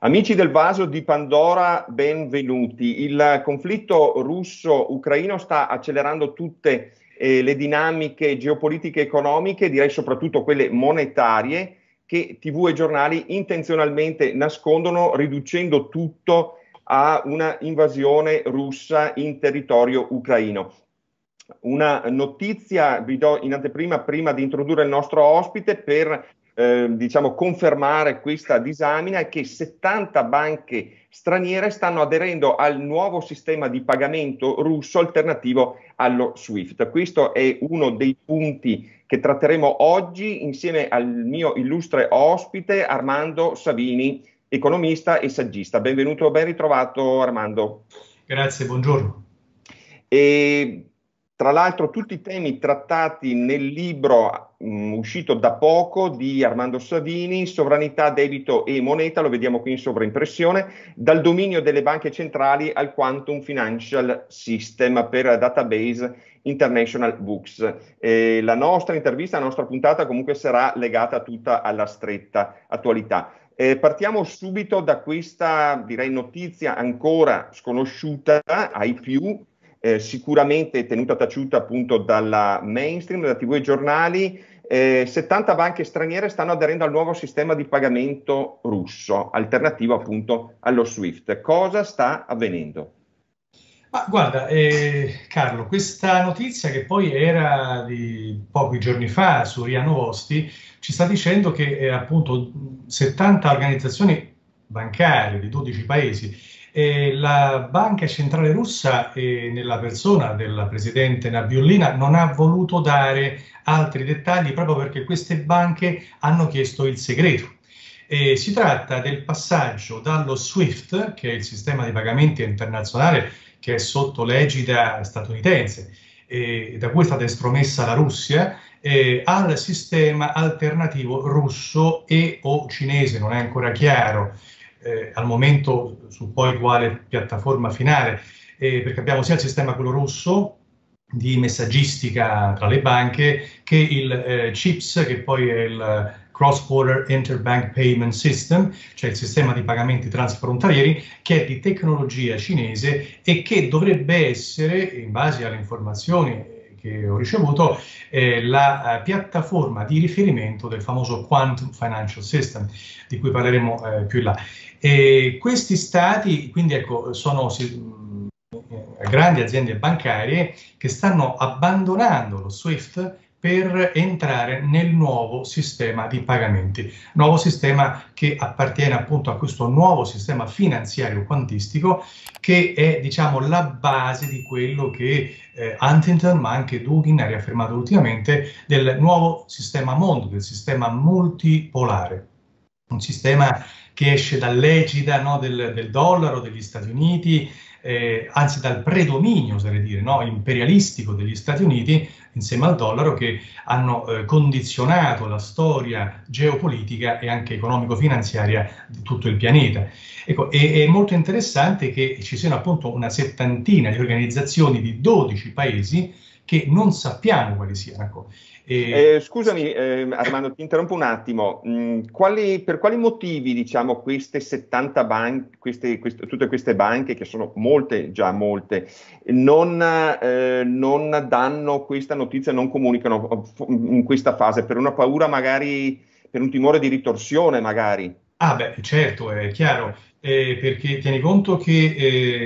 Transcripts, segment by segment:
Amici del vaso di Pandora, benvenuti. Il conflitto russo-ucraino sta accelerando tutte eh, le dinamiche geopolitiche economiche, direi soprattutto quelle monetarie, che TV e giornali intenzionalmente nascondono, riducendo tutto a una invasione russa in territorio ucraino. Una notizia vi do in anteprima prima di introdurre il nostro ospite per eh, diciamo, confermare questa disamina è che 70 banche straniere stanno aderendo al nuovo sistema di pagamento russo alternativo allo SWIFT. Questo è uno dei punti che tratteremo oggi insieme al mio illustre ospite Armando Savini, economista e saggista. Benvenuto, ben ritrovato Armando. Grazie, buongiorno. E tra l'altro tutti i temi trattati nel libro mh, mm, uscito da poco di Armando Savini, sovranità, debito e moneta, lo vediamo qui in sovraimpressione, dal dominio delle banche centrali al Quantum Financial System per Database International Books. Eh, la nostra intervista, la nostra puntata comunque sarà legata tutta alla stretta attualità. Eh, partiamo subito da questa, direi, notizia ancora sconosciuta ai più, eh, sicuramente tenuta taciuta appunto dalla mainstream, da TV e giornali. Eh, 70 banche straniere stanno aderendo al nuovo sistema di pagamento russo, alternativo appunto allo SWIFT. Cosa sta avvenendo? Ah, guarda, eh, Carlo, questa notizia che poi era di pochi giorni fa su RIA Novosti ci sta dicendo che eh, appunto 70 organizzazioni bancarie di 12 paesi e la Banca Centrale Russa, eh, nella persona del presidente Nabiullina, non ha voluto dare altri dettagli proprio perché queste banche hanno chiesto il segreto. E si tratta del passaggio dallo SWIFT, che è il sistema di pagamenti internazionale che è sotto l'egida statunitense, da cui è stata estromessa la Russia, eh, al sistema alternativo russo e o cinese, non è ancora chiaro eh, al momento su poi quale piattaforma finale, eh, perché abbiamo sia il sistema quello russo di messaggistica tra le banche che il eh, CHIPS, che poi è il Cross Border Interbank Payment System, cioè il sistema di pagamenti transfrontalieri, che è di tecnologia cinese e che dovrebbe essere, in base alle informazioni che ho ricevuto, eh, la eh, piattaforma di riferimento del famoso Quantum Financial System, di cui parleremo eh, più in là. E questi stati, quindi ecco, sono si, eh, grandi aziende bancarie che stanno abbandonando lo SWIFT per entrare nel nuovo sistema di pagamenti, nuovo sistema che appartiene appunto a questo nuovo sistema finanziario quantistico che è diciamo la base di quello che eh, Huntington ma anche Dugin ha riaffermato ultimamente del nuovo sistema mondo, del sistema multipolare, un sistema che esce dall'egida no, del, del dollaro degli Stati Uniti, eh, anzi dal predominio, oserei dire, no, imperialistico degli Stati Uniti insieme al dollaro che hanno eh, condizionato la storia geopolitica e anche economico-finanziaria di tutto il pianeta. Ecco, è, è molto interessante che ci siano appunto una settantina di organizzazioni di 12 paesi che non sappiamo quali siano. Ecco. E... Eh, scusami eh, Armando, ti interrompo un attimo. Mm, quali, per quali motivi diciamo, queste 70 banche, queste, queste, tutte queste banche, che sono molte, già molte, non, eh, non danno questa notizia, non comunicano in questa fase? Per una paura magari, per un timore di ritorsione magari? Ah beh, certo, è chiaro eh, perché tieni conto che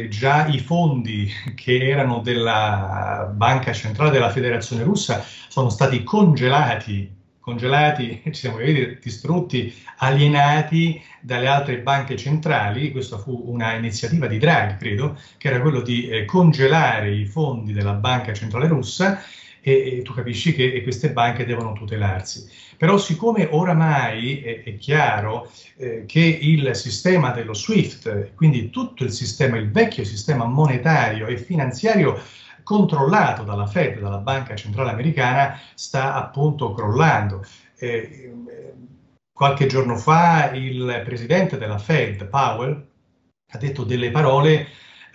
eh, già i fondi che erano della Banca Centrale della Federazione Russa sono stati congelati, congelati, ci siamo vedere, distrutti, alienati dalle altre banche centrali. Questa fu una iniziativa di Draghi, credo, che era quello di eh, congelare i fondi della Banca Centrale Russa e, e tu capisci che queste banche devono tutelarsi. Però siccome oramai è, è chiaro eh, che il sistema dello SWIFT, quindi tutto il sistema, il vecchio sistema monetario e finanziario controllato dalla Fed, dalla Banca Centrale Americana, sta appunto crollando. Eh, qualche giorno fa il presidente della Fed, Powell, ha detto delle parole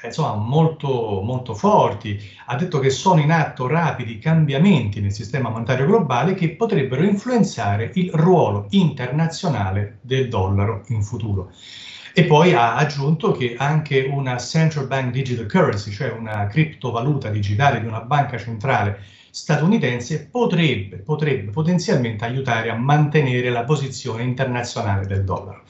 insomma, molto, molto forti. Ha detto che sono in atto rapidi cambiamenti nel sistema monetario globale che potrebbero influenzare il ruolo internazionale del dollaro in futuro. E poi ha aggiunto che anche una central bank digital currency, cioè una criptovaluta digitale di una banca centrale statunitense, potrebbe, potrebbe potenzialmente aiutare a mantenere la posizione internazionale del dollaro.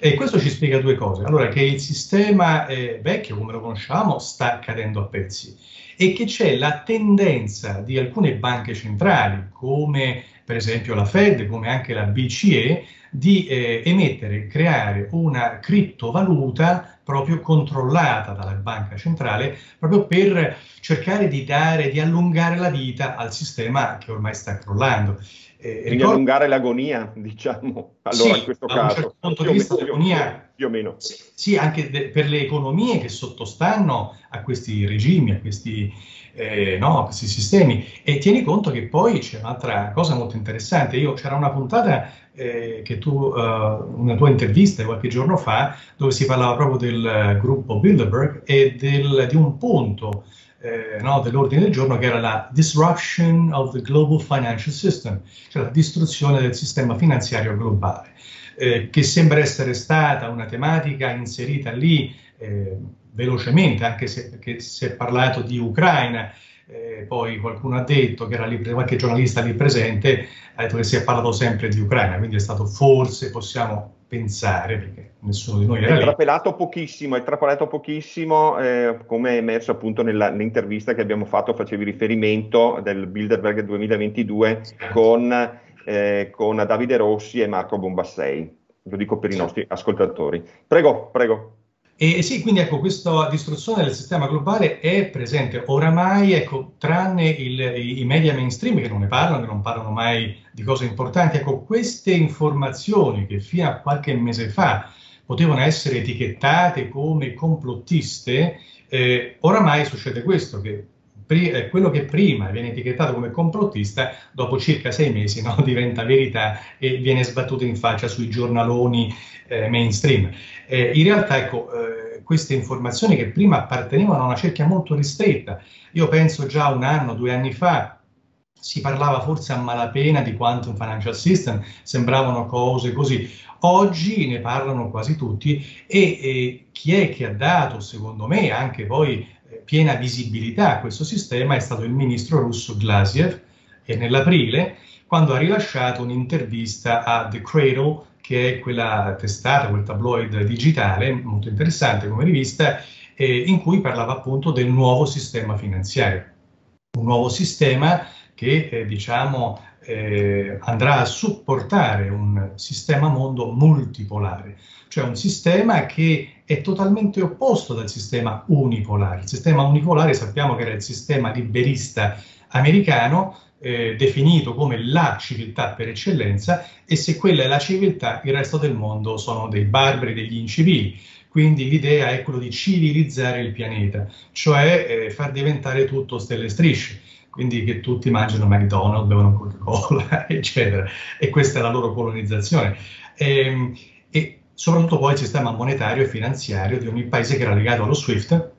E questo ci spiega due cose. Allora, che il sistema eh, vecchio, come lo conosciamo, sta cadendo a pezzi e che c'è la tendenza di alcune banche centrali, come per esempio la Fed, come anche la BCE, di eh, emettere, creare una criptovaluta proprio controllata dalla banca centrale, proprio per cercare di dare, di allungare la vita al sistema che ormai sta crollando. Eh, Quindi ricordo... allungare l'agonia, diciamo, allora sì, in questo caso. Da un certo punto di vista l'agonia, più o meno. Sì, sì anche de- per le economie che sottostanno a questi regimi, a questi, eh, no, a questi sistemi. E tieni conto che poi c'è un'altra cosa molto interessante. Io c'era una puntata eh, che tu, uh, una tua intervista qualche giorno fa, dove si parlava proprio del gruppo Bilderberg e del, di un punto eh, no, dell'ordine del giorno che era la disruption of the global financial system, cioè la distruzione del sistema finanziario globale, eh, che sembra essere stata una tematica inserita lì eh, velocemente, anche se si è parlato di Ucraina. Eh, poi qualcuno ha detto che era lì, qualche giornalista lì presente ha detto che si è parlato sempre di Ucraina, quindi è stato forse, possiamo pensare, perché nessuno di noi era è trapelato pochissimo, è trapelato pochissimo, eh, come è emerso appunto nella, nell'intervista che abbiamo fatto, facevi riferimento del Bilderberg 2022 con, eh, con Davide Rossi e Marco Bombassei. Lo dico per i nostri ascoltatori. Prego, prego. E sì, quindi ecco, questa distruzione del sistema globale è presente. Oramai, ecco, tranne il, i media mainstream che non ne parlano, che non parlano mai di cose importanti, ecco, queste informazioni che fino a qualche mese fa potevano essere etichettate come complottiste, eh, oramai succede questo, che eh, quello che prima viene etichettato come complottista, dopo circa sei mesi no, diventa verità e viene sbattuto in faccia sui giornaloni eh, mainstream. Eh, in realtà, ecco, eh, queste informazioni che prima appartenevano a una cerchia molto ristretta, io penso già un anno, due anni fa, si parlava forse a malapena di quantum financial system, sembravano cose così. Oggi ne parlano quasi tutti e, e chi è che ha dato, secondo me, anche poi piena visibilità a questo sistema è stato il ministro russo Glasiev nell'aprile quando ha rilasciato un'intervista a The Cradle che è quella testata, quel tabloid digitale, molto interessante come rivista, eh, in cui parlava appunto del nuovo sistema finanziario. Un nuovo sistema che, eh, diciamo, eh, andrà a supportare un sistema mondo multipolare, cioè un sistema che è totalmente opposto dal sistema unipolare. Il sistema unipolare sappiamo che era il sistema liberista americano, eh, definito come la civiltà per eccellenza e se quella è la civiltà il resto del mondo sono dei barbari, degli incivili. Quindi l'idea è quello di civilizzare il pianeta, cioè eh, far diventare tutto stelle strisce, quindi che tutti mangiano McDonald's, bevono Coca-Cola, eccetera. E questa è la loro colonizzazione. E, ehm, e soprattutto poi il sistema monetario e finanziario di ogni paese che era legato allo SWIFT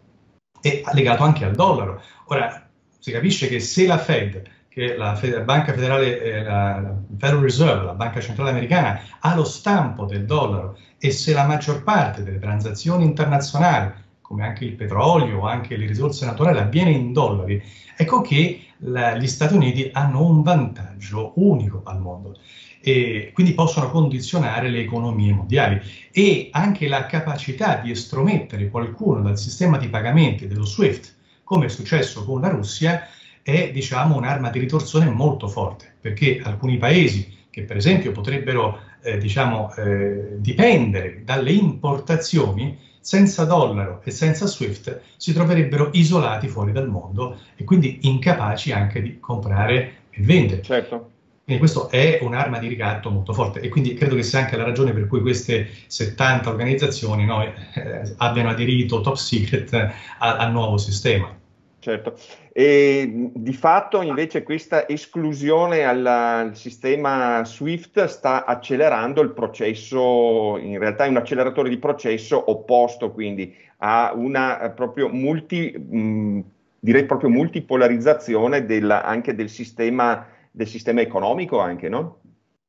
e legato anche al dollaro. Ora, si capisce che se la Fed che la, Fed- Banca Federale, eh, la Federal Reserve, la Banca Centrale Americana, ha lo stampo del dollaro e se la maggior parte delle transazioni internazionali, come anche il petrolio anche le risorse naturali, avviene in dollari, ecco che la, gli Stati Uniti hanno un vantaggio unico al mondo e quindi possono condizionare le economie mondiali e anche la capacità di estromettere qualcuno dal sistema di pagamenti dello SWIFT, come è successo con la Russia, è diciamo, un'arma di ritorsione molto forte, perché alcuni paesi che per esempio potrebbero eh, diciamo, eh, dipendere dalle importazioni, senza dollaro e senza SWIFT si troverebbero isolati fuori dal mondo e quindi incapaci anche di comprare e vendere. Certo. Quindi questo è un'arma di ricatto molto forte e quindi credo che sia anche la ragione per cui queste 70 organizzazioni no, eh, abbiano aderito top secret al nuovo sistema. Certo, e di fatto invece questa esclusione al, sistema SWIFT sta accelerando il processo, in realtà è un acceleratore di processo opposto quindi a una eh, proprio multi, mh, direi proprio multipolarizzazione del, anche del sistema, del sistema economico anche, no?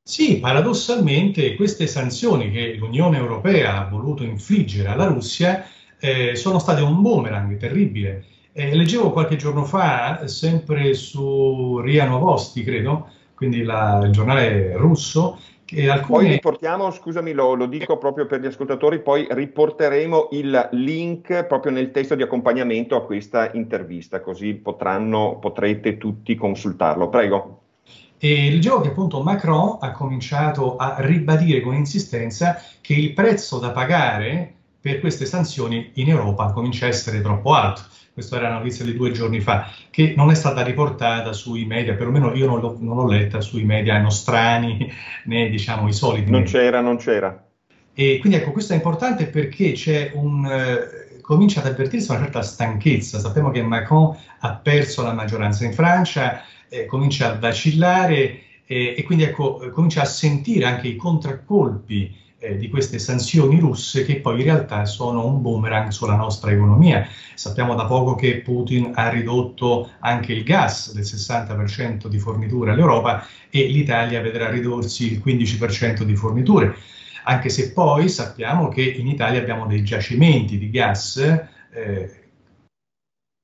Sì, paradossalmente queste sanzioni che l'Unione Europea ha voluto infliggere alla Russia eh, sono state un boomerang terribile. Eh, leggevo qualche giorno fa, sempre su RIA Novosti, credo, quindi la, il giornale russo, che alcune... Poi riportiamo, scusami, lo, lo, dico proprio per gli ascoltatori, poi riporteremo il link proprio nel testo di accompagnamento a questa intervista, così potranno, potrete tutti consultarlo. Prego. E leggevo che appunto Macron ha cominciato a ribadire con insistenza che il prezzo da pagare per queste sanzioni in Europa comincia a essere troppo alto. Questa era la notizia di due giorni fa, che non è stata riportata sui media, perlomeno io non l'ho, non l'ho letta sui media nostrani, né diciamo i soliti. Non media. c'era, non c'era. E quindi ecco, questo è importante perché c'è un, eh, comincia ad avvertirsi una certa stanchezza. Sappiamo che Macron ha perso la maggioranza in Francia, eh, comincia a vacillare eh, e quindi ecco, comincia a sentire anche i contraccolpi eh, di queste sanzioni russe che poi in realtà sono un boomerang sulla nostra economia. Sappiamo da poco che Putin ha ridotto anche il gas del 60% di forniture all'Europa e l'Italia vedrà ridursi il 15% di forniture, anche se poi sappiamo che in Italia abbiamo dei giacimenti di gas. Eh,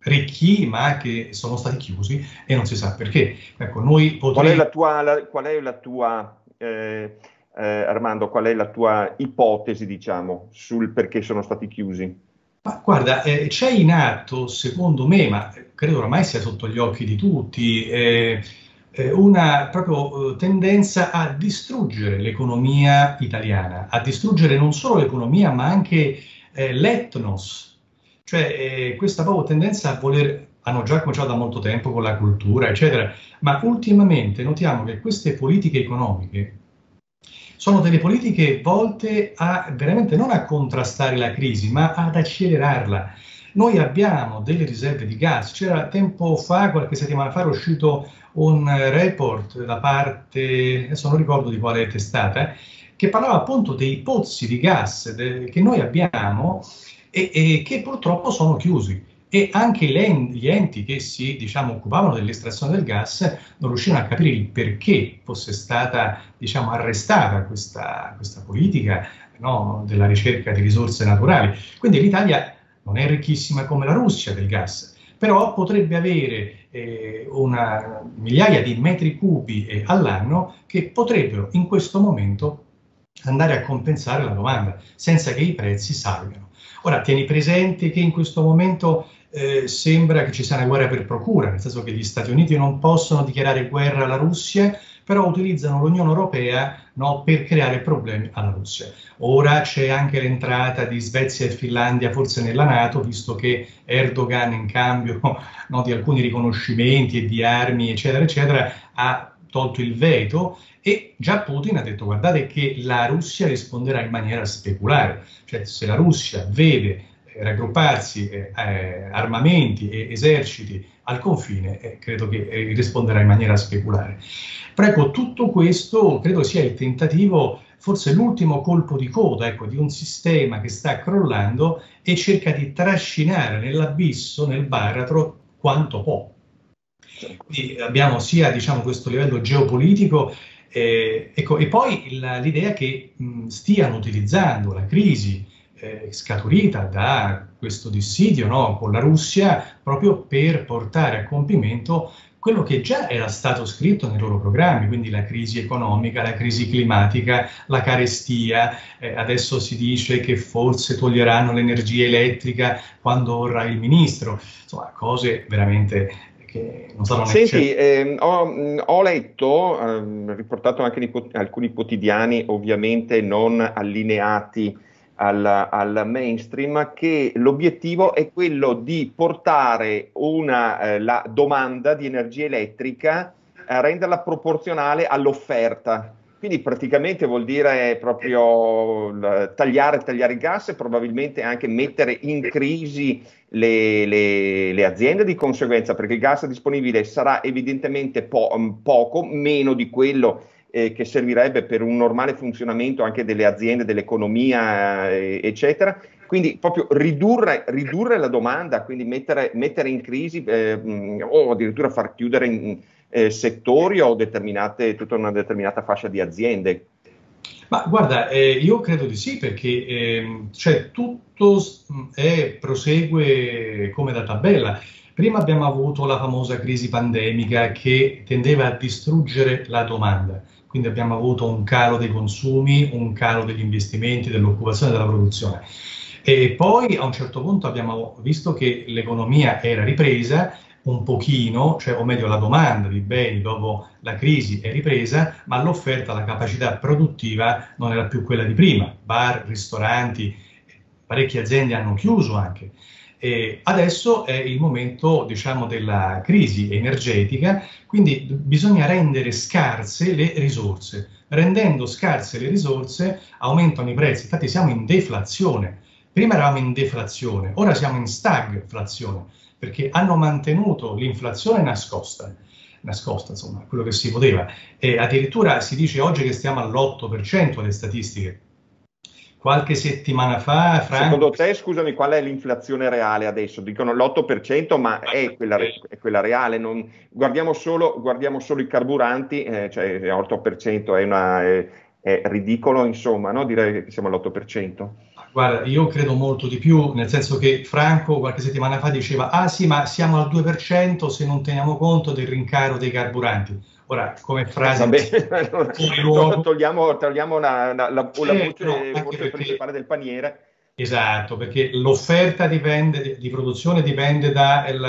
ricchi ma che sono stati chiusi e non si sa perché. Ecco, noi potremmo... Qual è la tua, la, qual è la tua eh, eh, Armando, qual è la tua ipotesi, diciamo, sul perché sono stati chiusi? Ma guarda, eh, c'è in atto, secondo me, ma credo ormai sia sotto gli occhi di tutti, eh, eh una proprio eh, tendenza a distruggere l'economia italiana, a distruggere non solo l'economia, ma anche eh, l'etnos, cioè questa proprio tendenza a voler, hanno già cominciato da molto tempo con la cultura, eccetera, ma ultimamente notiamo che queste politiche economiche sono delle politiche volte a veramente non a contrastare la crisi, ma ad accelerarla. Noi abbiamo delle riserve di gas, c'era tempo fa, qualche settimana fa, era uscito un report da parte, adesso non ricordo di quale testata, che parlava appunto dei pozzi di gas che noi abbiamo e, e che purtroppo sono chiusi e anche gli enti che si diciamo, occupavano dell'estrazione del gas non riuscivano a capire il perché fosse stata diciamo, arrestata questa, questa politica no, della ricerca di risorse naturali. Quindi l'Italia non è ricchissima come la Russia del gas, però potrebbe avere eh, una migliaia di metri cubi eh, all'anno che potrebbero in questo momento andare a compensare la domanda senza che i prezzi salgano. Ora, tieni presente che in questo momento eh, sembra che ci sia una guerra per procura, nel senso che gli Stati Uniti non possono dichiarare guerra alla Russia, però utilizzano l'Unione Europea no, per creare problemi alla Russia. Ora c'è anche l'entrata di Svezia e Finlandia forse nella Nato, visto che Erdogan in cambio no, di alcuni riconoscimenti e di armi, eccetera, eccetera, ha tolto il veto e già Putin ha detto guardate che la Russia risponderà in maniera speculare, cioè se la Russia vede raggrupparsi eh, eh, armamenti e eserciti al confine, eh, credo che eh, risponderà in maniera speculare. Però ecco, tutto questo credo sia il tentativo, forse l'ultimo colpo di coda ecco, di un sistema che sta crollando e cerca di trascinare nell'abisso, nel baratro, quanto può. Quindi abbiamo sia diciamo, questo livello geopolitico eh, ecco, e poi il, l'idea che mh, stiano utilizzando la crisi eh, scaturita da questo dissidio no, con la Russia proprio per portare a compimento quello che già era stato scritto nei loro programmi, quindi la crisi economica, la crisi climatica, la carestia, eh, adesso si dice che forse toglieranno l'energia elettrica quando vorrà il ministro, insomma cose veramente che non saranno Senti, eh, ho, ho, letto, eh, riportato anche in alcuni quotidiani, ovviamente non allineati al, al, mainstream, che l'obiettivo è quello di portare una, eh, la domanda di energia elettrica, a renderla proporzionale all'offerta. Quindi praticamente vuol dire proprio tagliare, tagliare il gas e probabilmente anche mettere in crisi le, le, le, aziende di conseguenza, perché il gas disponibile sarà evidentemente po- poco, meno di quello eh, che servirebbe per un normale funzionamento anche delle aziende, dell'economia, eh, eccetera. Quindi proprio ridurre, ridurre, la domanda, quindi mettere, mettere in crisi eh, o addirittura far chiudere in, eh, settori o determinate, tutta una determinata fascia di aziende? Ma guarda, eh, io credo di sì, perché eh, cioè, tutto è, prosegue come da tabella. Prima abbiamo avuto la famosa crisi pandemica che tendeva a distruggere la domanda, quindi abbiamo avuto un calo dei consumi, un calo degli investimenti, dell'occupazione della produzione. E poi a un certo punto abbiamo visto che l'economia era ripresa un pochino, cioè o meglio la domanda di beni dopo la crisi è ripresa, ma l'offerta, la capacità produttiva non era più quella di prima. Bar, ristoranti, parecchie aziende hanno chiuso anche. E adesso è il momento, diciamo, della crisi energetica, quindi bisogna rendere scarse le risorse. Rendendo scarse le risorse aumentano i prezzi, infatti siamo in deflazione. Prima eravamo in deflazione, ora siamo in stagflazione perché hanno mantenuto l'inflazione nascosta, nascosta insomma, quello che si poteva. E addirittura si dice oggi che stiamo all'8% le statistiche. Qualche settimana fa, Franco... Secondo te, scusami, qual è l'inflazione reale adesso? Dicono l'8%, ma è quella, è quella reale. Non... Guardiamo, solo, guardiamo, solo, i carburanti, eh, cioè l'8% è, una, è, è ridicolo, insomma, no? direi che siamo all'8%. Guarda, io credo molto di più, nel senso che Franco qualche settimana fa diceva, ah sì, ma siamo al 2% se non teniamo conto del rincaro dei carburanti. Ora, come frase... Vabbè, allora, togliamo, togliamo una, una, la, certo, la voce, voce principale del paniere. Esatto, perché l'offerta dipende, di produzione dipende da, il,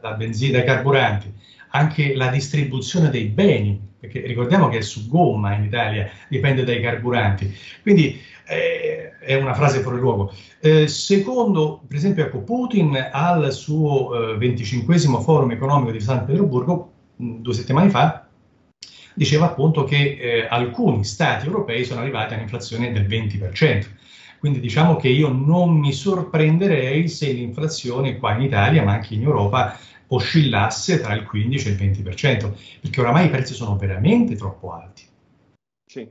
da benzina, dai carburanti, anche la distribuzione dei beni, perché ricordiamo che è su gomma in Italia, dipende dai carburanti. Quindi eh, è una frase fuori luogo. Eh, secondo, per esempio, ecco, Putin al suo eh, 25 forum economico di San Pietroburgo, due settimane fa, diceva appunto che eh, alcuni stati europei sono arrivati all'inflazione del 20%. Quindi diciamo che io non mi sorprenderei se l'inflazione qua in Italia, ma anche in Europa, oscillasse tra il 15 e il 20%, perché oramai i prezzi sono veramente troppo alti. Sì.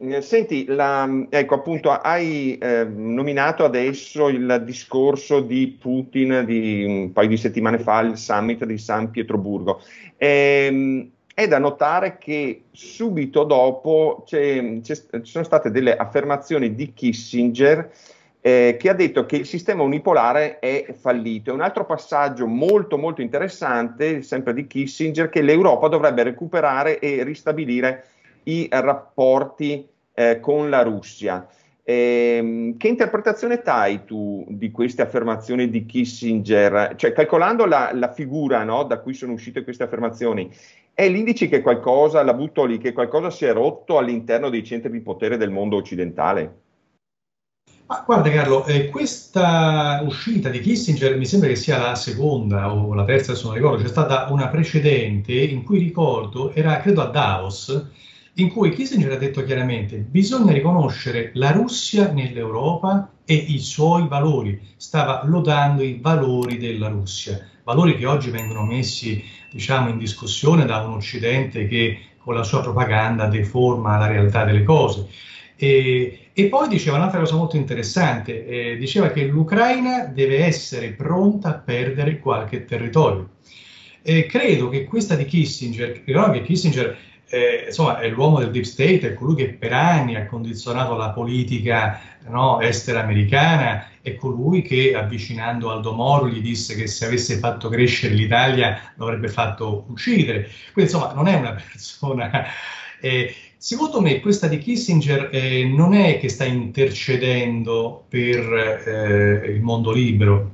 Eh, senti, la, ecco appunto, hai eh, nominato adesso il discorso di Putin di un paio di settimane fa, il summit di San Pietroburgo. E, è da notare che subito dopo c'è, c'è, ci sono state delle affermazioni di Kissinger eh, che ha detto che il sistema unipolare è fallito. È un altro passaggio molto molto interessante, sempre di Kissinger, che l'Europa dovrebbe recuperare e ristabilire i rapporti eh, con la Russia. Eh, che interpretazione dai tu di queste affermazioni di Kissinger? Cioè, calcolando la, la figura no, da cui sono uscite queste affermazioni, è l'indice che qualcosa, la butto lì, che qualcosa si è rotto all'interno dei centri di potere del mondo occidentale? Ma guarda Carlo, eh, questa uscita di Kissinger mi sembra che sia la seconda o la terza, se non ricordo, c'è stata una precedente in cui ricordo, era credo a Davos, in cui Kissinger ha detto chiaramente bisogna riconoscere la Russia nell'Europa e i suoi valori, stava lodando i valori della Russia, valori che oggi vengono messi diciamo, in discussione da un Occidente che con la sua propaganda deforma la realtà delle cose. E, e poi diceva un'altra cosa molto interessante, eh, diceva che l'Ucraina deve essere pronta a perdere qualche territorio. E credo che questa di Kissinger, ricordo che Kissinger eh, insomma, è l'uomo del deep state, è colui che per anni ha condizionato la politica no, estera americana, è colui che avvicinando Aldo Moro gli disse che se avesse fatto crescere l'Italia lo avrebbe fatto uccidere. Quindi insomma non è una persona... Eh, secondo me questa di Kissinger eh, non è che sta intercedendo per eh, il mondo libero,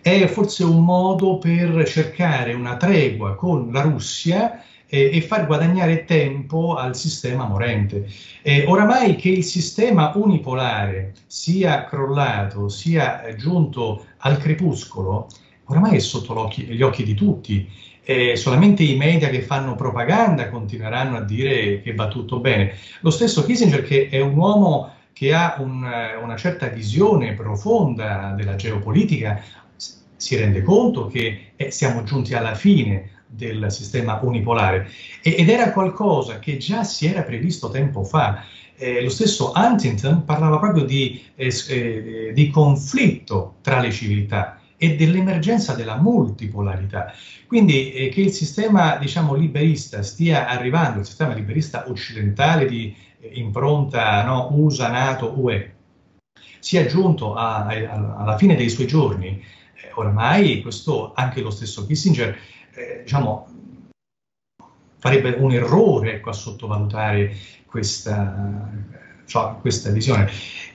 è forse un modo per cercare una tregua con la Russia e, e far guadagnare tempo al sistema morente. E oramai che il sistema unipolare sia crollato, sia giunto al crepuscolo, oramai è sotto gli occhi di tutti. Eh, solamente i media che fanno propaganda continueranno a dire che va tutto bene. Lo stesso Kissinger, che è un uomo che ha un, una certa visione profonda della geopolitica, si rende conto che eh, siamo giunti alla fine del sistema unipolare ed era qualcosa che già si era previsto tempo fa. Eh, lo stesso Huntington parlava proprio di, eh, eh, di conflitto tra le civiltà e dell'emergenza della multipolarità. Quindi eh, che il sistema diciamo, liberista stia arrivando, il sistema liberista occidentale di eh, impronta no, USA, NATO, UE, sia giunto a, a, alla fine dei suoi giorni, eh, oramai questo anche lo stesso Kissinger eh, diciamo, farebbe un errore ecco, a sottovalutare questa, cioè, questa visione.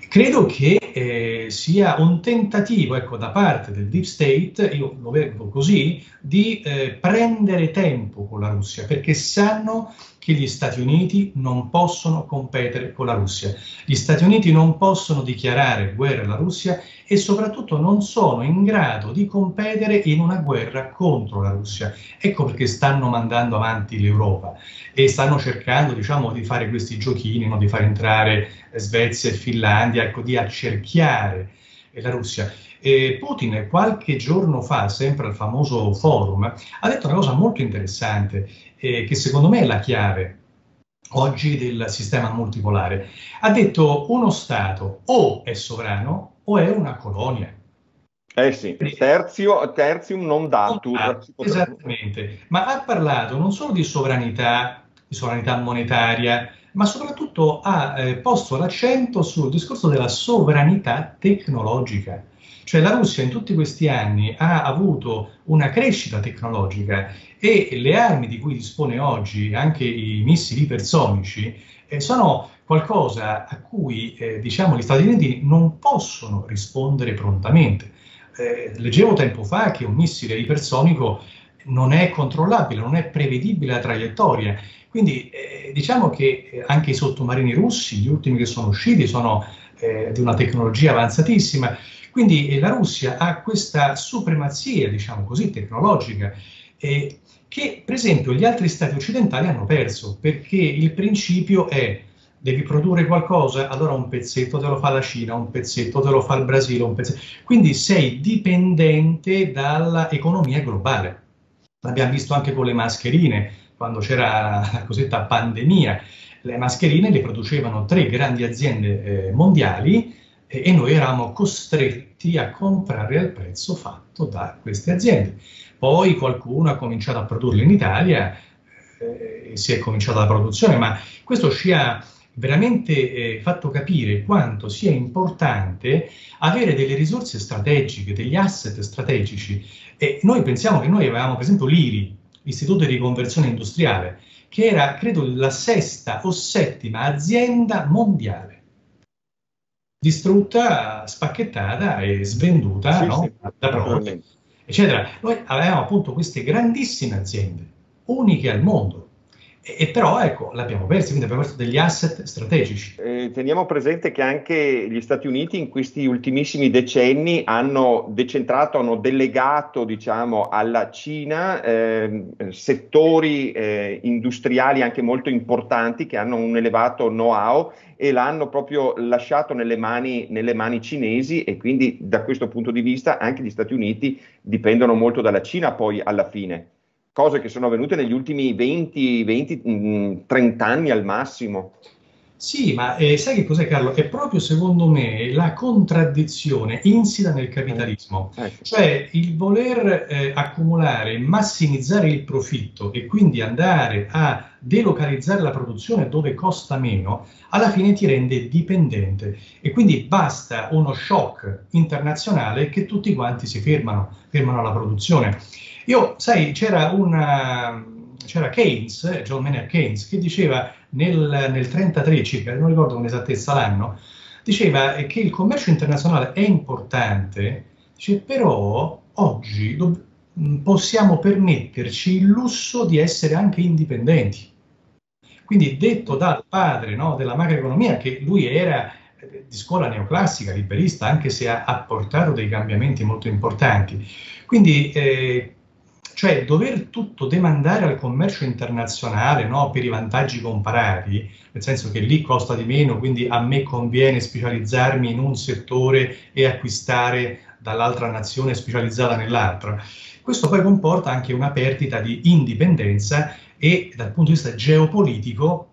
Credo che eh, sia un tentativo ecco, da parte del deep state, io lo vedo così, di eh, prendere tempo con la Russia, perché sanno che gli Stati Uniti non possono competere con la Russia. Gli Stati Uniti non possono dichiarare guerra alla Russia e soprattutto non sono in grado di competere in una guerra contro la Russia. Ecco perché stanno mandando avanti l'Europa e stanno cercando diciamo, di fare questi giochini, no? di far entrare Svezia e Finlandia, ecco, di accerchiare la Russia. E Putin qualche giorno fa, sempre al famoso forum, ha detto una cosa molto interessante eh, che secondo me è la chiave oggi del sistema multipolare. Ha detto uno Stato o è sovrano o è una colonia. Eh sì, terzio, terzium non datur. Esattamente, ma ha parlato non solo di sovranità, di sovranità monetaria, ma soprattutto ha eh, posto l'accento sul discorso della sovranità tecnologica. Cioè la Russia in tutti questi anni ha avuto una crescita tecnologica e le armi di cui dispone oggi, anche i missili ipersonici, eh, sono qualcosa a cui eh, diciamo, gli Stati Uniti non possono rispondere prontamente. Eh, leggevo tempo fa che un missile ipersonico non è controllabile, non è prevedibile la traiettoria. Quindi eh, diciamo che eh, anche i sottomarini russi, gli ultimi che sono usciti, sono eh, di una tecnologia avanzatissima. Quindi eh, la Russia ha questa supremazia, diciamo così, tecnologica, che per esempio gli altri stati occidentali hanno perso, perché il principio è devi produrre qualcosa, allora un pezzetto te lo fa la Cina, un pezzetto te lo fa il Brasile, un pezzetto... quindi sei dipendente dall'economia globale. L'abbiamo visto anche con le mascherine, quando c'era la cosiddetta pandemia. Le mascherine le producevano tre grandi aziende eh, mondiali e noi eravamo costretti a comprare al prezzo fatto da queste aziende. Poi qualcuno ha cominciato a produrle in Italia eh, e si è cominciata la produzione, ma questo ci ha veramente eh, fatto capire quanto sia importante avere delle risorse strategiche, degli asset strategici. E noi pensiamo che noi avevamo per esempio l'IRI, l'Istituto di Riconversione Industriale, che era credo la sesta o settima azienda mondiale distrutta, spacchettata e svenduta sì, no? sì, da pronti, eccetera. Noi avevamo appunto queste grandissime aziende, uniche al mondo, e, però ecco, l'abbiamo perso, quindi abbiamo perso degli asset strategici. Eh, teniamo presente che anche gli Stati Uniti in questi ultimissimi decenni hanno decentrato, hanno delegato diciamo, alla Cina eh, settori eh, industriali anche molto importanti che hanno un elevato know-how e l'hanno proprio lasciato nelle mani, nelle mani cinesi e quindi da questo punto di vista anche gli Stati Uniti dipendono molto dalla Cina poi alla fine cose che sono avvenute negli ultimi 20, 20 30 anni al massimo. Sì, ma eh, sai che cos'è Carlo? È proprio secondo me la contraddizione insita nel capitalismo, eh, ecco. cioè il voler eh, accumulare, massimizzare il profitto e quindi andare a delocalizzare la produzione dove costa meno, alla fine ti rende dipendente e quindi basta uno shock internazionale che tutti quanti si fermano, fermano la produzione. Io, sai, c'era una c'era Keynes, John Maynard Keynes, che diceva nel, nel 33 circa, non ricordo con esattezza l'anno, diceva che il commercio internazionale è importante, dice, però oggi do- possiamo permetterci il lusso di essere anche indipendenti. Quindi detto dal padre no, della macroeconomia, che lui era eh, di scuola neoclassica, liberista, anche se ha apportato dei cambiamenti molto importanti. Quindi eh, cioè dover tutto demandare al commercio internazionale no, per i vantaggi comparati, nel senso che lì costa di meno, quindi a me conviene specializzarmi in un settore e acquistare dall'altra nazione specializzata nell'altra. Questo poi comporta anche una perdita di indipendenza e dal punto di vista geopolitico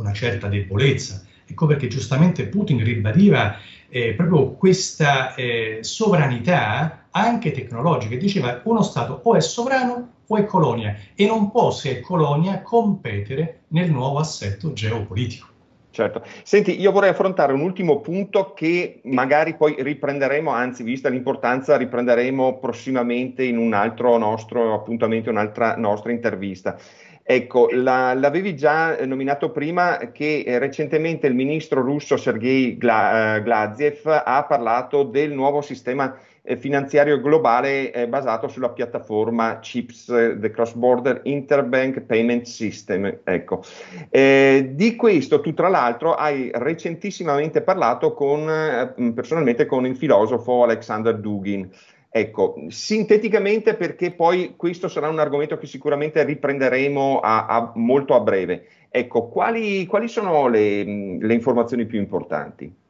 una certa debolezza. Ecco perché giustamente Putin ribadiva eh, proprio questa eh, sovranità anche tecnologiche. Diceva uno Stato o è sovrano o è colonia e non può, se è colonia, competere nel nuovo assetto geopolitico. Certo. Senti, io vorrei affrontare un ultimo punto che magari poi riprenderemo, anzi, vista l'importanza, riprenderemo prossimamente in un altro nostro appuntamento, un'altra nostra intervista. Ecco, la, l'avevi già nominato prima che eh, recentemente il ministro russo Sergei Gla, eh, Glaziev ha parlato del nuovo sistema eh, finanziario globale eh, basato sulla piattaforma CHIPS, eh, the Cross Border Interbank Payment System. Ecco. Eh, di questo tu tra l'altro hai recentissimamente parlato con, eh, personalmente con il filosofo Alexander Dugin. Ecco, sinteticamente perché poi questo sarà un argomento che sicuramente riprenderemo a, a molto a breve. Ecco, quali, quali sono le, le informazioni più importanti?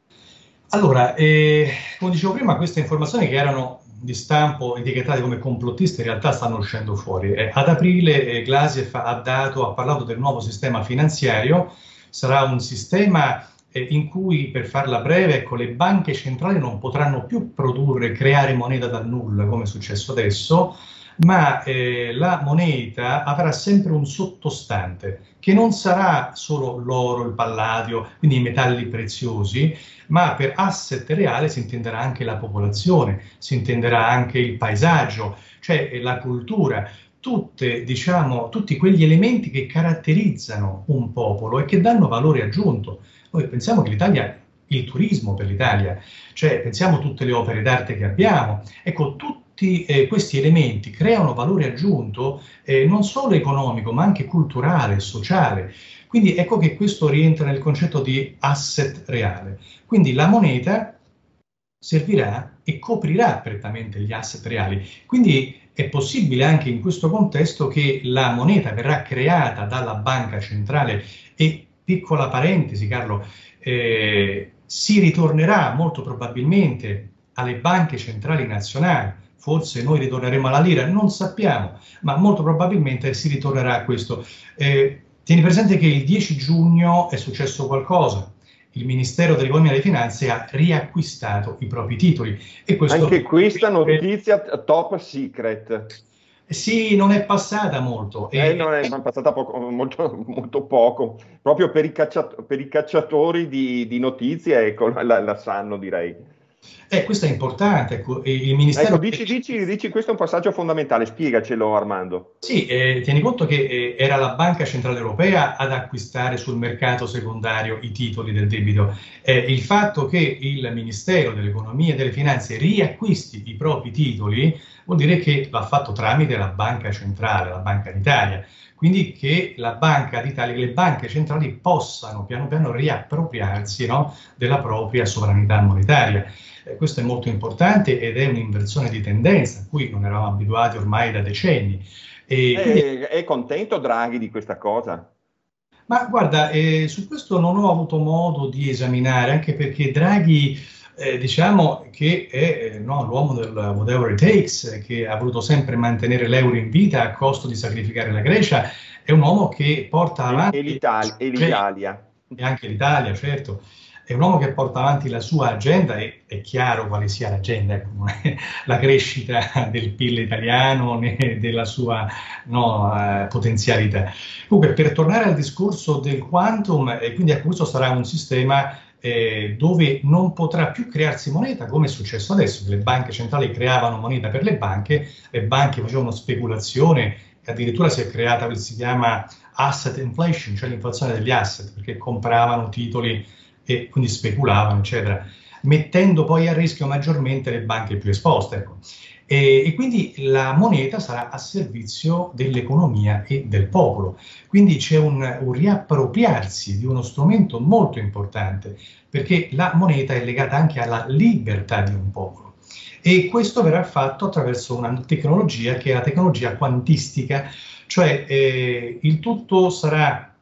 Allora, eh, come dicevo prima, queste informazioni che erano di stampo etichettate come complottiste in realtà stanno uscendo fuori. Eh, ad aprile eh, Glasiev ha, dato, ha parlato del nuovo sistema finanziario, sarà un sistema eh, in cui, per farla breve, ecco, le banche centrali non potranno più produrre, creare moneta dal nulla come è successo adesso, ma eh, la moneta avrà sempre un sottostante che non sarà solo l'oro, il palladio, quindi i metalli preziosi, ma per asset reale si intenderà anche la popolazione, si intenderà anche il paesaggio, cioè la cultura, tutte, diciamo, tutti quegli elementi che caratterizzano un popolo e che danno valore aggiunto. Noi pensiamo che l'Italia il turismo per l'Italia, cioè pensiamo a tutte le opere d'arte che abbiamo. Ecco, tutti eh, questi elementi creano valore aggiunto eh, non solo economico, ma anche culturale, sociale. Quindi ecco che questo rientra nel concetto di asset reale. Quindi la moneta servirà e coprirà prettamente gli asset reali. Quindi è possibile anche in questo contesto che la moneta verrà creata dalla banca centrale e, piccola parentesi Carlo, eh, si ritornerà molto probabilmente alle banche centrali nazionali, forse noi ritorneremo alla lira, non sappiamo, ma molto probabilmente si ritornerà a questo. Eh, tieni presente che il 10 giugno è successo qualcosa. Il Ministero dell'Economia e delle Finanze ha riacquistato i propri titoli. E Anche questa notizia top secret. Sì, non è passata molto. Eh, non è, è passata poco, molto, molto, poco, proprio per i, cacciato, per i cacciatori di, di notizie, ecco, la, la, sanno direi. Eh, questo è importante. Ecco, il Ministero... Ecco, dici, dici, dici, questo è un passaggio fondamentale, spiegacelo Armando. Sì, eh, tieni conto che eh, era la Banca Centrale Europea ad acquistare sul mercato secondario i titoli del debito. Eh, il fatto che il Ministero dell'Economia e delle Finanze riacquisti i propri titoli vuol dire che l'ha fatto tramite la Banca Centrale, la Banca d'Italia. Quindi che la Banca d'Italia, le banche centrali possano piano piano riappropriarsi no, della propria sovranità monetaria. Eh, questo è molto importante ed è un'inversione di tendenza a cui non eravamo abituati ormai da decenni. E è, quindi... è contento Draghi di questa cosa? Ma guarda, eh, su questo non ho avuto modo di esaminare, anche perché Draghi eh, diciamo che è eh, no, l'uomo del whatever it takes, che ha voluto sempre mantenere l'euro in vita a costo di sacrificare la Grecia, è un uomo che porta avanti... E l'Italia. E, l'Italia. e anche l'Italia, certo. È un uomo che porta avanti la sua agenda e è chiaro quale sia l'agenda, ecco, non è la crescita del PIL italiano né della sua no, uh, potenzialità. Comunque, per tornare al discorso del quantum, e quindi a questo sarà un sistema eh, dove non potrà più crearsi moneta, come è successo adesso, che le banche centrali creavano moneta per le banche, le banche facevano speculazione addirittura si è creata quel che si chiama asset inflation, cioè l'inflazione degli asset, perché compravano titoli e quindi speculavano, eccetera, mettendo poi a rischio maggiormente le banche più esposte. Ecco. E, e, quindi la moneta sarà a servizio dell'economia e del popolo. Quindi c'è un, un, riappropriarsi di uno strumento molto importante, perché la moneta è legata anche alla libertà di un popolo. E questo verrà fatto attraverso una tecnologia che è la tecnologia quantistica, cioè eh, il tutto sarà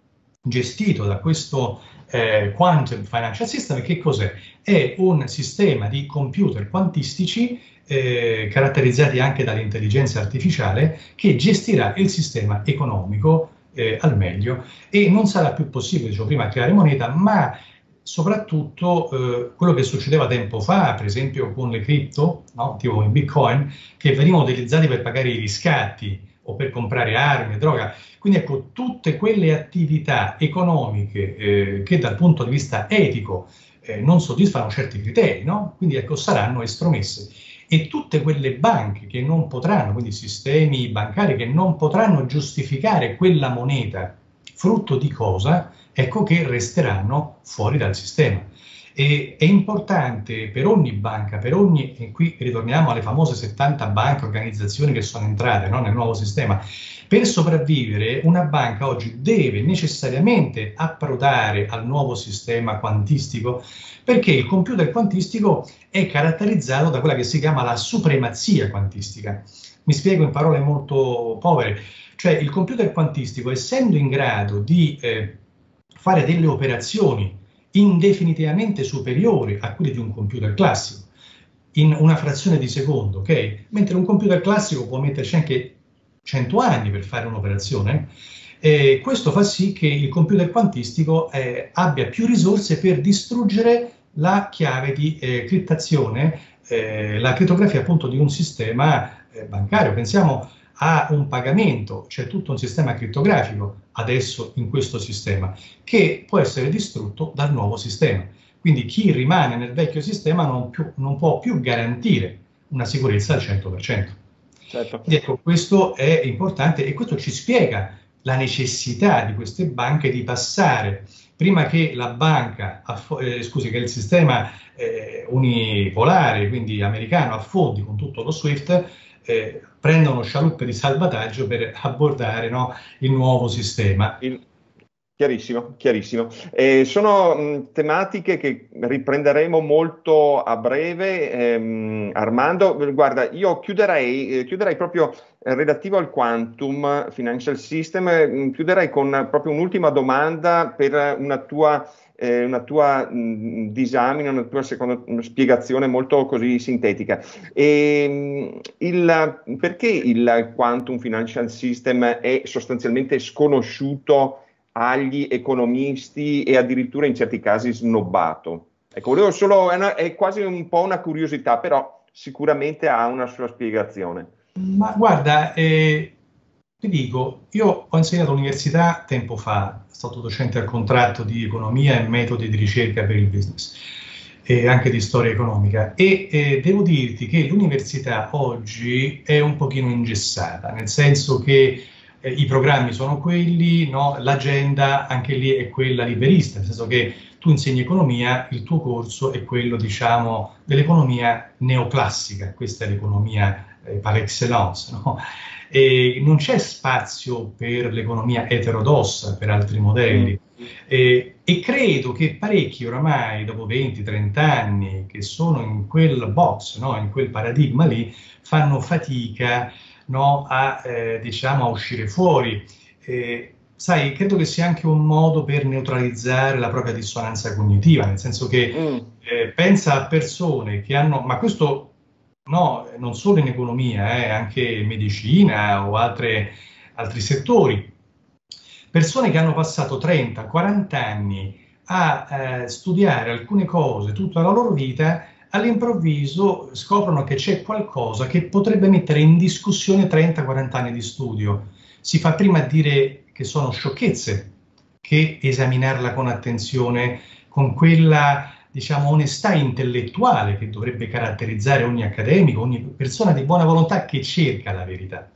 gestito da questo eh, Quantum Financial System. Che cos'è? È un sistema di computer quantistici eh, caratterizzati anche dall'intelligenza artificiale che gestirà il sistema economico eh, al meglio e non sarà più possibile, dicevo prima, creare moneta, ma soprattutto eh, quello che succedeva tempo fa, per esempio con le cripto, no? tipo in Bitcoin, che venivano utilizzati per pagare i riscatti o per comprare armi, droga. Quindi ecco, tutte quelle attività economiche eh, che dal punto di vista etico eh, non soddisfano certi criteri, no? quindi ecco, saranno estromesse. E tutte quelle banche che non potranno, quindi sistemi bancari che non potranno giustificare quella moneta, frutto di cosa? ecco che resteranno fuori dal sistema. E è importante per ogni banca, per ogni, e qui ritorniamo alle famose 70 banche, organizzazioni che sono entrate no, nel nuovo sistema, per sopravvivere una banca oggi deve necessariamente approdare al nuovo sistema quantistico perché il computer quantistico è caratterizzato da quella che si chiama la supremazia quantistica. Mi spiego in parole molto povere, cioè il computer quantistico essendo in grado di eh, fare delle operazioni indefinitivamente superiori a quelle di un computer classico in una frazione di secondo, ok? Mentre un computer classico può metterci anche 100 anni per fare un'operazione. Eh, questo fa sì che il computer quantistico eh, abbia più risorse per distruggere la chiave di eh, criptazione, eh, la crittografia appunto di un sistema eh, bancario. Pensiamo a un pagamento, c'è tutto un sistema crittografico adesso in questo sistema, che può essere distrutto dal nuovo sistema. Quindi chi rimane nel vecchio sistema non, più, non può più garantire una sicurezza al 100%. Certo. ecco, questo è importante e questo ci spiega la necessità di queste banche di passare prima che la banca, eh, scusi, che il sistema eh, unipolare, quindi americano, affondi con tutto lo SWIFT, eh, prendono scialuppe di salvataggio per abbordare no, il nuovo sistema. Il... Chiarissimo, chiarissimo. Eh, sono mh, tematiche che riprenderemo molto a breve. Ehm, Armando, guarda, io chiuderei, eh, chiuderei proprio relativo al quantum financial system, chiuderei con proprio un'ultima domanda per una tua eh, una tua mh, disamina, una tua seconda una spiegazione molto così sintetica. E, ehm, il, perché il quantum financial system è sostanzialmente sconosciuto agli economisti e addirittura in certi casi snobbato? Ecco, volevo solo, è, una, è quasi un po' una curiosità, però sicuramente ha una sua spiegazione. Ma guarda, eh, ti dico, io ho insegnato all'università tempo fa, sono stato docente al contratto di economia e metodi di ricerca per il business e anche di storia economica e eh, devo dirti che l'università oggi è un pochino ingessata, nel senso che eh, i programmi sono quelli, no? l'agenda anche lì è quella liberista, nel senso che tu insegni economia, il tuo corso è quello, diciamo, dell'economia neoclassica, questa è l'economia eh, par excellence, no? e non c'è spazio per l'economia eterodossa, per altri modelli. Mm. E, e, credo che parecchi oramai, dopo 20-30 anni, che sono in quel box, no, in quel paradigma lì, fanno fatica no, a, eh, diciamo, a uscire fuori. Eh, sai, credo che sia anche un modo per neutralizzare la propria dissonanza cognitiva, nel senso che mm. eh, pensa a persone che hanno, ma questo no, non solo in economia, eh, anche in medicina o altre, altri settori. Persone che hanno passato 30, 40 anni a eh, studiare alcune cose tutta la loro vita, all'improvviso scoprono che c'è qualcosa che potrebbe mettere in discussione 30-40 anni di studio. Si fa prima dire che sono sciocchezze che esaminarla con attenzione, con quella diciamo, onestà intellettuale che dovrebbe caratterizzare ogni accademico, ogni persona di buona volontà che cerca la verità.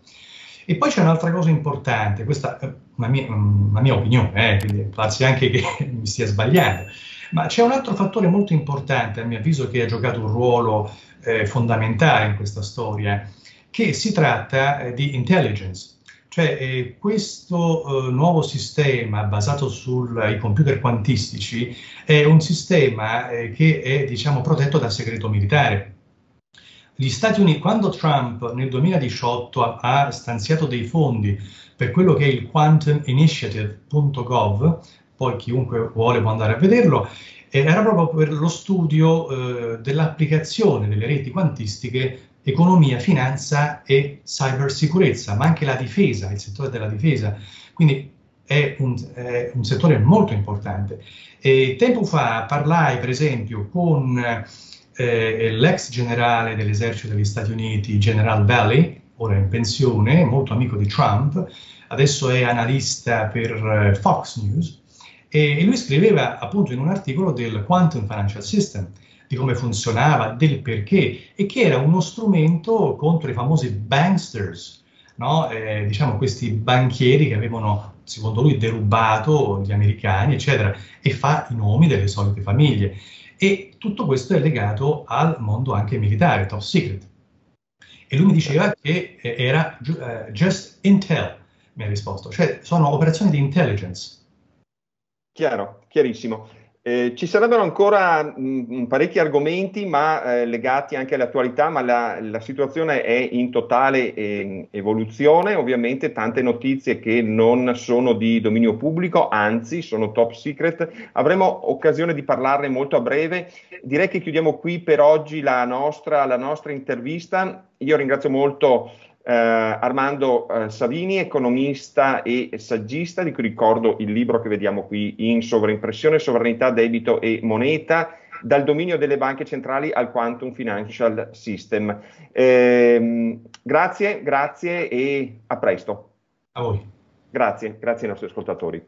E poi c'è un'altra cosa importante, questa è una mia, una mia opinione, eh, quindi può darsi anche che mi stia sbagliando, ma c'è un altro fattore molto importante, a mio avviso, che ha giocato un ruolo eh, fondamentale in questa storia, che si tratta eh, di intelligence. Cioè, eh, questo eh, nuovo sistema basato sui computer quantistici è un sistema eh, che è, diciamo, protetto dal segreto militare. Gli Stati Uniti, quando Trump nel 2018 ha, ha stanziato dei fondi per quello che è il quantuminitiative.gov, poi chiunque vuole può andare a vederlo, era proprio per lo studio eh, dell'applicazione delle reti quantistiche economia, finanza e cybersicurezza, ma anche la difesa, il settore della difesa. Quindi è un, è un settore molto importante. E tempo fa parlai, per esempio, con eh, l'ex generale dell'esercito degli Stati Uniti, General Valley, ora in pensione, molto amico di Trump, adesso è analista per eh, Fox News, e lui scriveva appunto in un articolo del Quantum Financial System, di come funzionava, del perché, e che era uno strumento contro i famosi banksters, no? eh, diciamo questi banchieri che avevano, secondo lui, derubato gli americani, eccetera, e fa i nomi delle solite famiglie. E tutto questo è legato al mondo anche militare, top secret. E lui mi diceva che eh, era uh, just intel, mi ha risposto, cioè sono operazioni di intelligence. Chiaro, chiarissimo. Eh, ci sarebbero ancora mh, mm, parecchi argomenti, ma eh, legati anche all'attualità, ma la, la situazione è in totale eh, evoluzione, ovviamente tante notizie che non sono di dominio pubblico, anzi sono top secret. Avremo occasione di parlarne molto a breve. Direi che chiudiamo qui per oggi la nostra, la nostra intervista. Io ringrazio molto eh, Armando eh, Savini, economista e saggista, di cui ricordo il libro che vediamo qui in sovraimpressione, sovranità, debito e moneta, dal dominio delle banche centrali al quantum financial system. Eh, grazie, grazie e a presto. A voi. Grazie, grazie ai nostri ascoltatori.